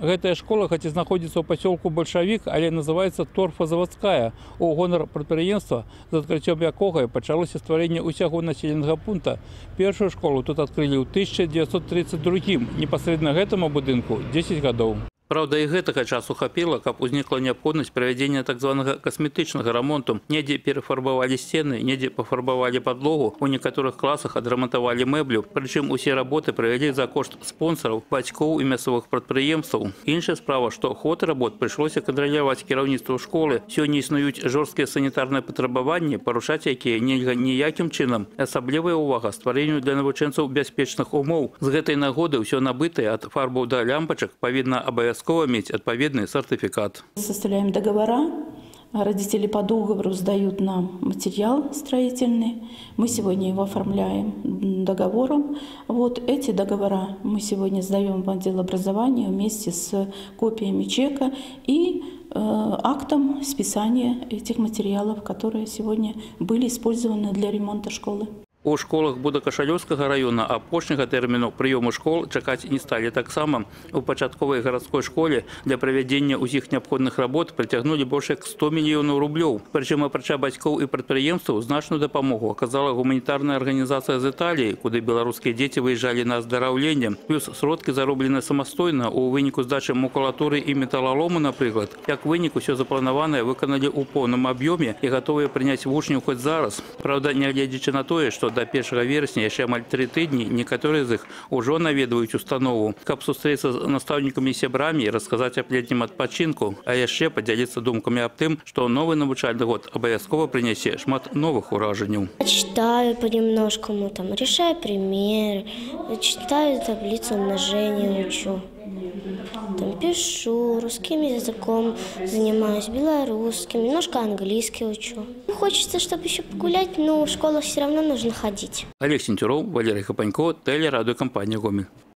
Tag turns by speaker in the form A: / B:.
A: Гэтая школа хоць і знаходзіцца ў пасёлку бальшавік, але называецца торфазаводская у гонар прадпрыемства, з адкрыццём якога і пачалося стварэнне ўсяго населенага пункта. Першую школу тут адкрылі ў 1932 непасрэдна гэтаму будынку 10 гадоў. Праўда, і гэтага часу хапіла, каб узнікла неабходнасць правядзення так званага касметычнага рамонту. Недзе перафарбавалі сцены, недзе пафарбавалі падлогу, у некаторых класах адрамантавалі мэблю. Прычым усе работы правялі за кошт спонсараў, бацькоў і мясцовых прадпрыемстваў. Іншая справа, што ход работ прыйшлося кантраляваць кіраўніцтву школы. Сёння існуюць жорсткія санітарныя патрабаванні, парушаць якія нельга ніякім чынам. Асаблівая ўвага стварэнню для навучэнцаў бяспечных умоў. З гэтай нагоды ўсё набытае ад фарбаў да лямпачак павінна абавязкова иметь отповедный сертификат.
B: Составляем договора, родители по договору сдают нам материал строительный, мы сегодня его оформляем договором. Вот эти договора мы сегодня сдаем в отдел образования вместе с копиями чека и э, актом списания этих материалов, которые сегодня были использованы для ремонта школы.
A: У школах Будакашалёўскага района апошняга тэрміну прыёму школ чакаць не сталі таксама. У пачатковай гарадской школе для правядзення ўсіх неабходных работ прыцягнулі больш як 100 мільёнаў рублёў. Прычым апрача бацькоў і прадпрыемстваў значную дапамогу аказала гуманітарная арганізацыя з Італіі, куды беларускія дзеці выязджалі на аздараўленне. Плюс сродкі зароблены самастойна у выніку здачы макулатуры і металалому, напрыклад. Як вынік усё запланаванае выканалі ў поўным аб'ёме і гатовыя прыняць вучняў хоць зараз. Праўда, нягледзячы на тое, што до 1 верасня яшчэ амаль тры тыдні некаторыя з іх ужо наведваюць установу каб сустрэцца з настаўнікамі і сябрамі і расказаць аб летнім адпачынку а яшчэ падзяліцца думкамі аб тым што новы навучальны год абавязкова прынясе шмат новых уражанняў
C: читаю понемножку ну там решаю примеры читаю таблицу умножения учу там пишу, русским языком занимаюсь, белорусским, немножко английский учу. Хочется, чтобы еще погулять, но в школу все равно нужно ходить.
A: Олег Сентюров, Валерий Хапанько, телерадиокомпания «Гомель».